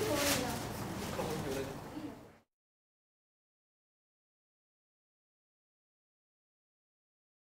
是同一个。